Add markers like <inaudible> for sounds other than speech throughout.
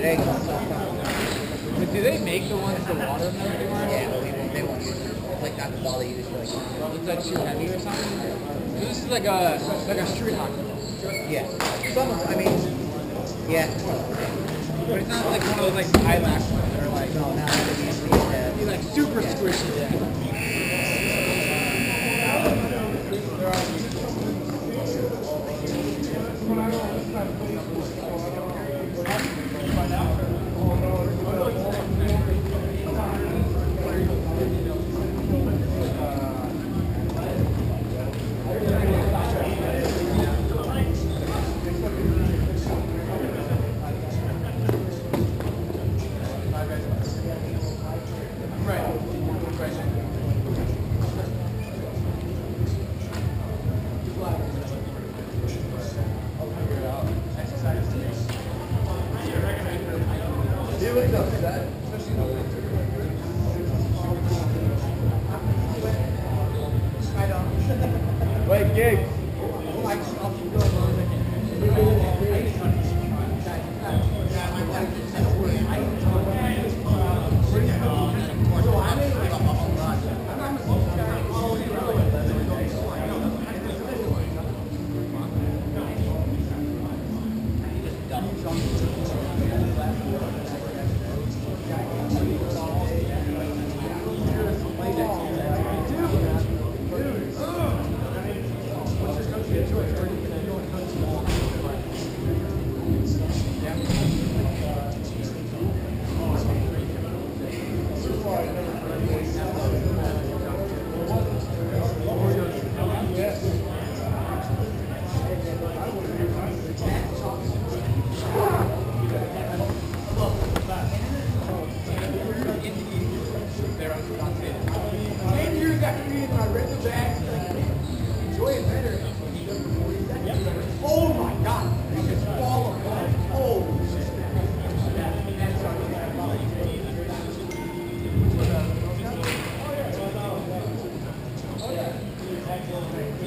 Do they? But do they make the ones the watermelon anymore? Yeah, but they won't. They won't use it. Like not the ball they use. Like is that too heavy or something? This is like a like a street hockey. Yeah. Some. Of, I mean. Yeah. But it's not like one of those like eyelash ones that are like. No, not like these. Be like super yeah. squishy. Yeah.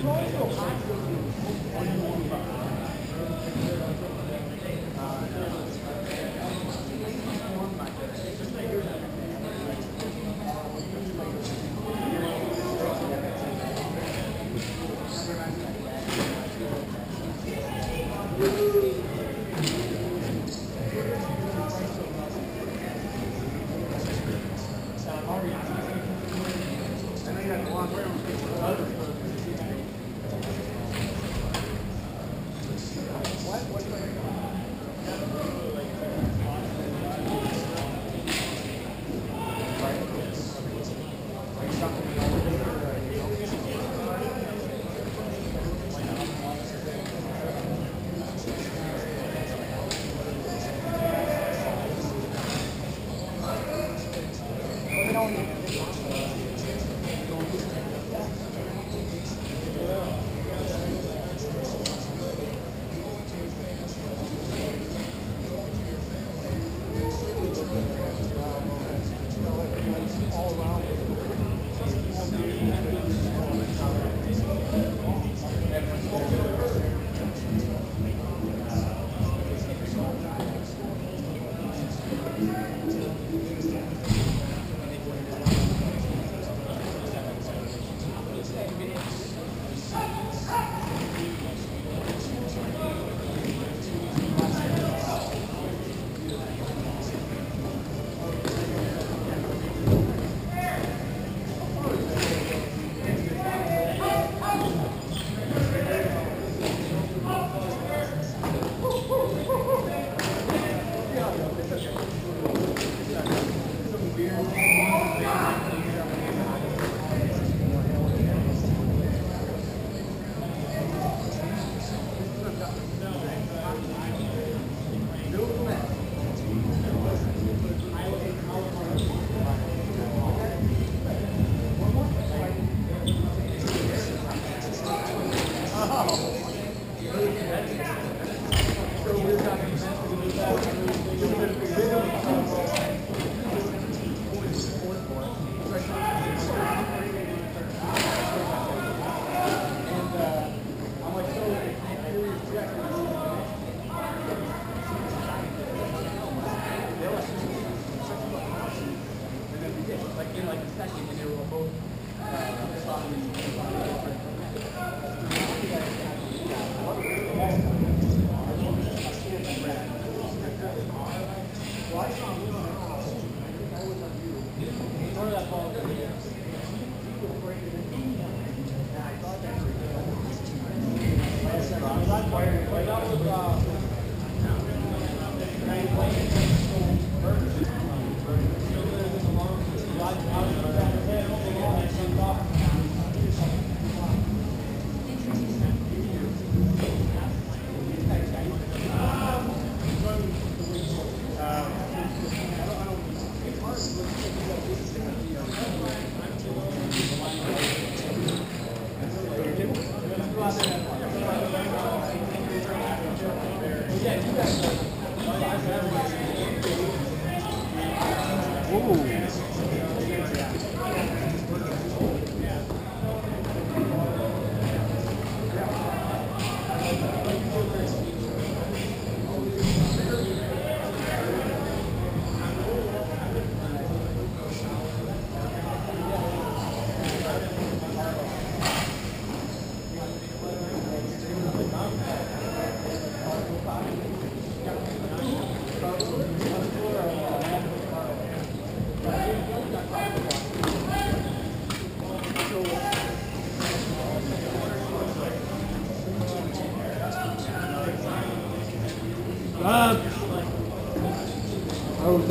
있는 거예요.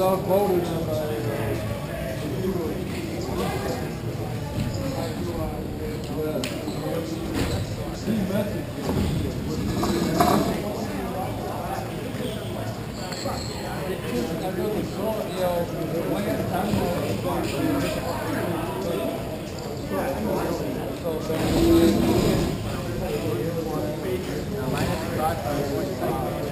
I was outvoted on my, uh, yeah. He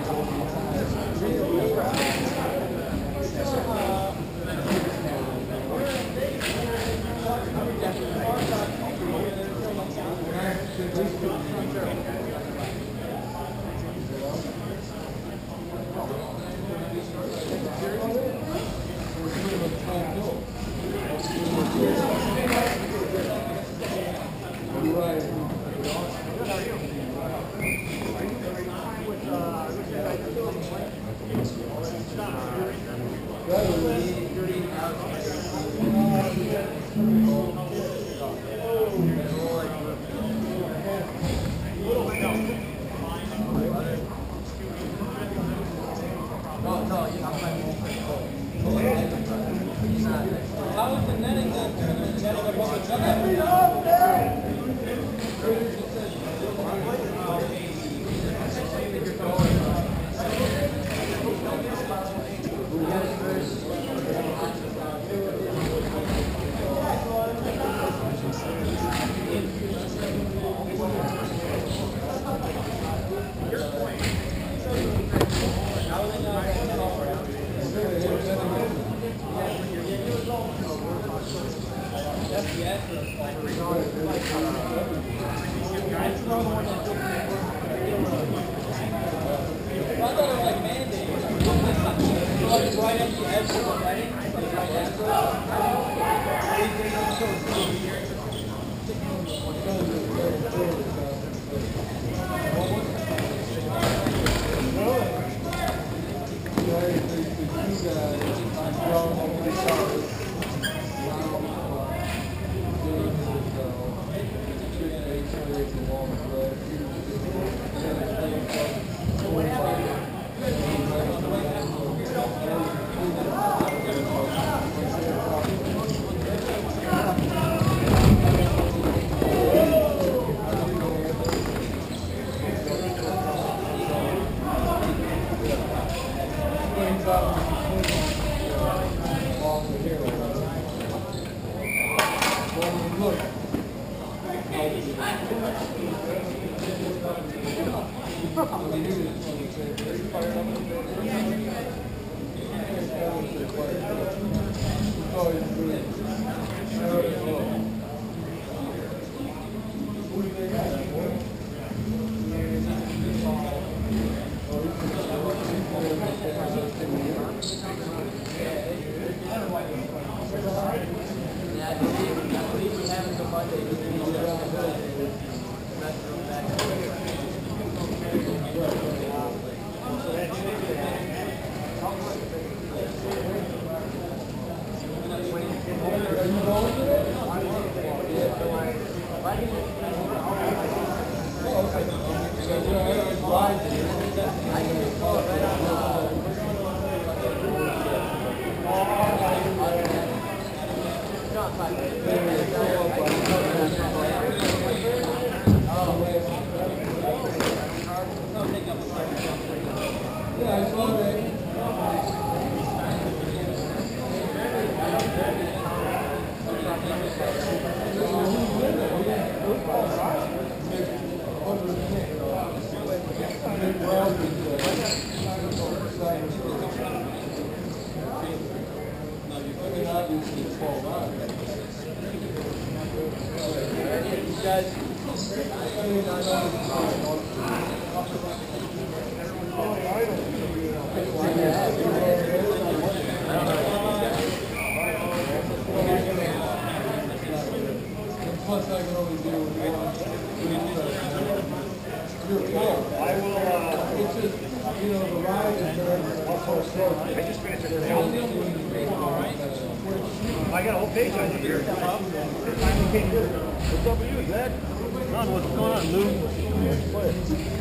here. What's up with you, Zach? What's going on, Lou?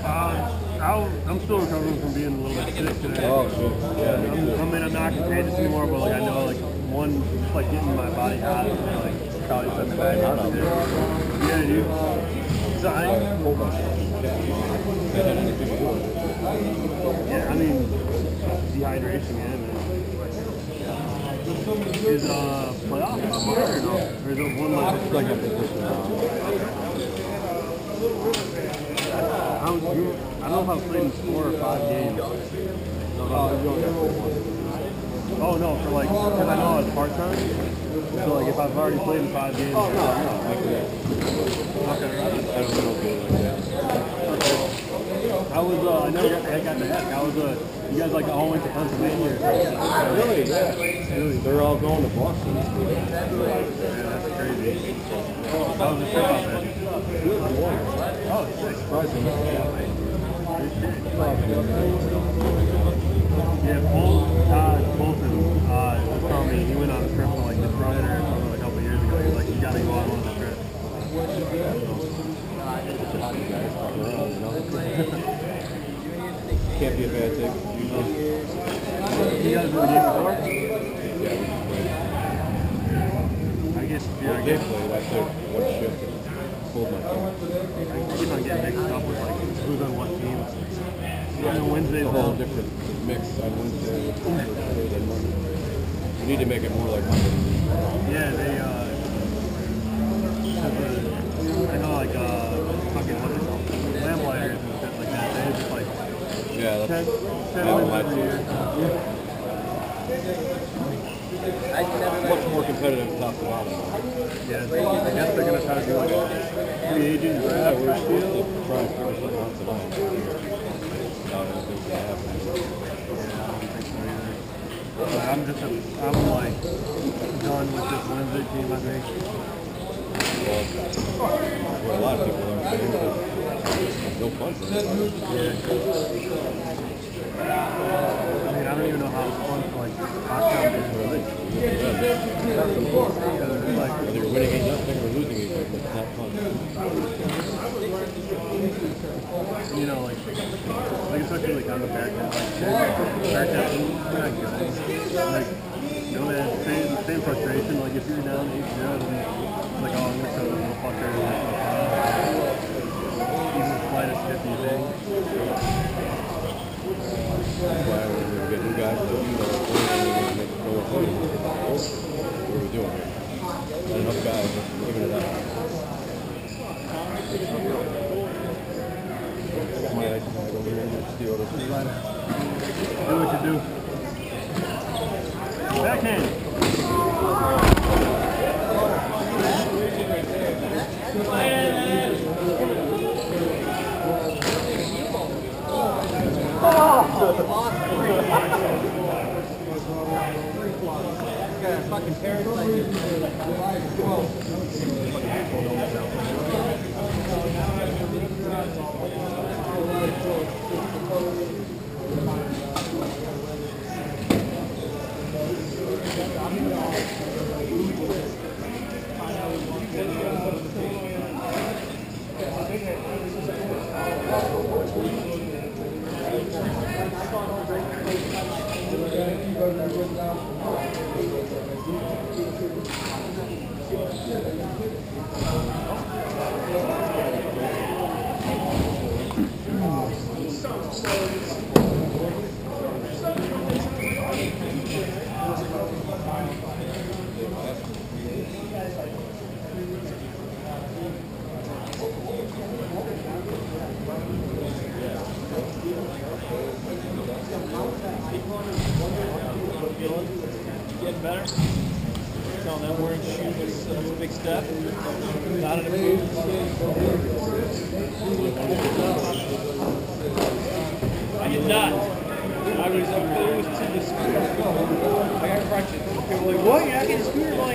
Uh, I'll, I'm still recovering from being a little bit sick today. Oh, shit. Yeah, I'm, too. I mean, I'm not contagious anymore, but like I know like one, like getting my body hot, like probably set me back. Yeah, dude. So I, yeah, I mean, dehydration, man. Is uh playoff tomorrow or no? Or is it one like a position was, you, I don't know if I was playing in four or five games. Oh no, for like, because I know it's part time. So like, if I've already played in five games. Oh no, Okay. I don't know if you like that. I was, uh, I know I got to ask. I was, uh, you guys like all went to Pennsylvania. Really? Yeah. They're all going to Boston. Yeah, that's crazy. How was the trip? Good boy. Oh. Surprising. Yeah, Paul, uh, Bolton, uh, was telling me he went on a trip to like Detroit or something a couple years ago. He was like, you gotta go on one of the trips. Can't be a bad thing. You guys were the game before? Yeah, we just played. I guess, yeah, I They guess. played. I played one shift and pulled my thumb. I keep on getting mixed up with like who's on what team. Yeah, on Wednesdays, It's a whole though. different mix on Wednesday Thursday, than Monday. We need to make it more like Monday. Yeah, they, uh, have a, I know like, uh, fucking, what's it called? Lamplighters and shit like that. They just like Yeah, 10, that's 10 Yeah, wins my every team. year. much more competitive top to bottom. Yeah, they, I guess they're gonna try to do like a free agent Yeah, draft we're type still deal. trying to figure something out tonight. I don't think it's gonna happen. But I'm just, a, I'm like done with this Well, a lot of people are no fun for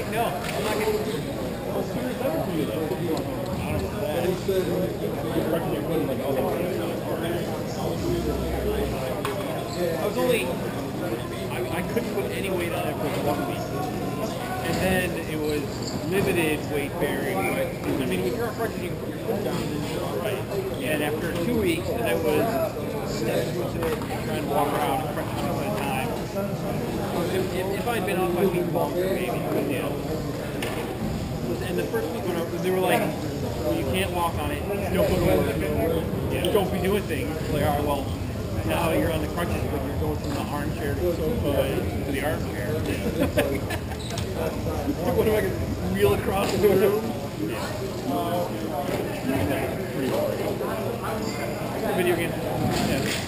like, no, I'm not a scooter's better for you though. I don't know all I was only, I, I couldn't put any weight on it for one week. And then it was limited weight bearing. But, I mean, with your crutches, you can put down you're right. And after two weeks, and I was steps into it, trying to walk around and crutches one at a time. If, if, I'd been on my feet longer, maybe, but yeah. And the first week when I, they were like, well, you can't walk on it, don't go to work, yeah, don't be doing things. It's like, all right, well, now you're on the crutches, but you're going from the armchair to the sofa to the armchair. <laughs> what am I going to reel across the room? Yeah. Uh, Boring. Video game. Yeah.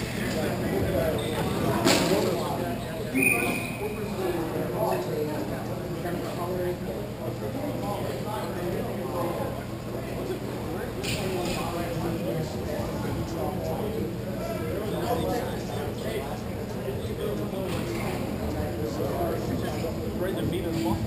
Right. in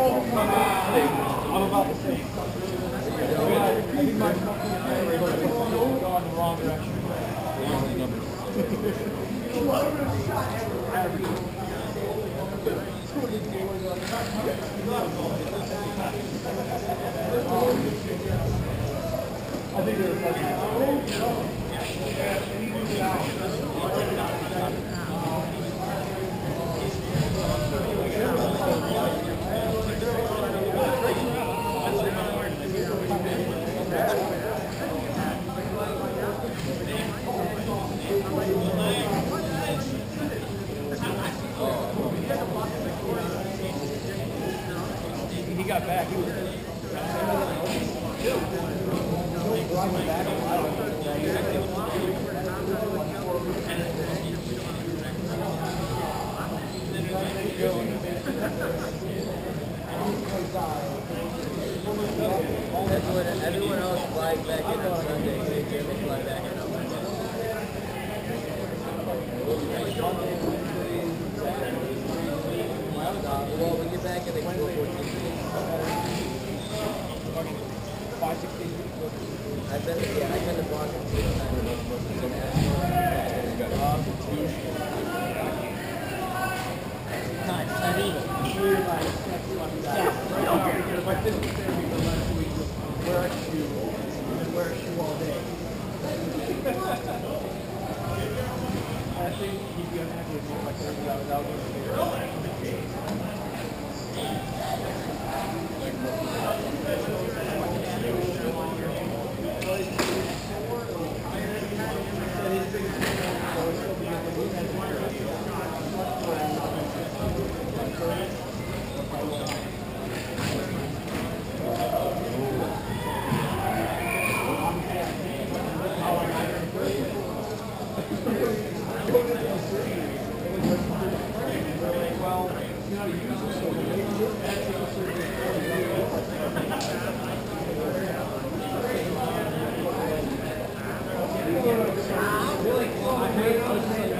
I'm about the same. I think my gone the wrong. I think they're He got back. He was Everyone, everyone else flies back in on Sunday. They they fly back in on Monday. Uh, well, we get back in like 4:14. five, six days. I've been, yeah, I've been to Boston two times. really close. I made it.